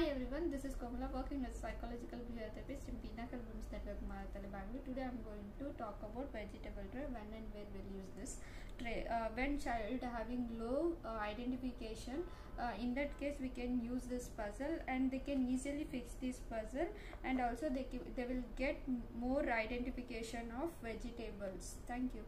Hi everyone, this is Komala working with psychological behavior therapist in Pinnacle Blooms Network Marathahalli Bangalore. Today I am going to talk about vegetable tray when and where we'll use this tray. Uh, when child having low uh, identification, uh, in that case we can use this puzzle and they can easily fix this puzzle and also they, they will get more identification of vegetables. Thank you.